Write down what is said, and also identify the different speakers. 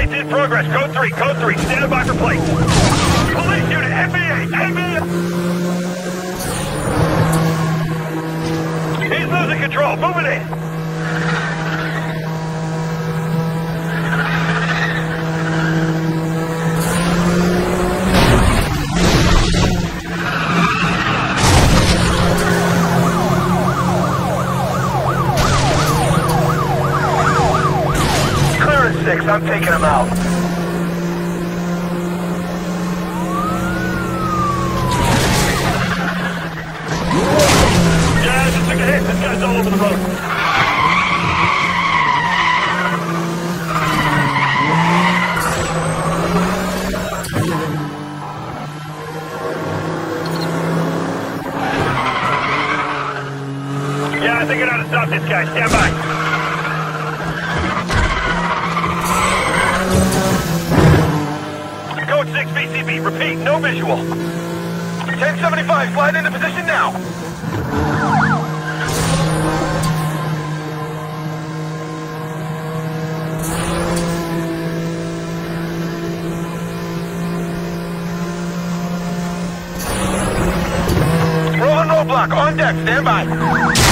Speaker 1: Train's in progress. Code 3, code 3. Stand by for plate. Police unit, NBA, NBA. He's losing control. Moving in. 6. I'm taking him out. Yeah, I took a hit. This guy's all over the road. Yeah, I think I know how to stop this guy. Stand by. 6 BCB. Repeat, no visual. 1075, slide into position now. Roll and roll block on deck, stand by.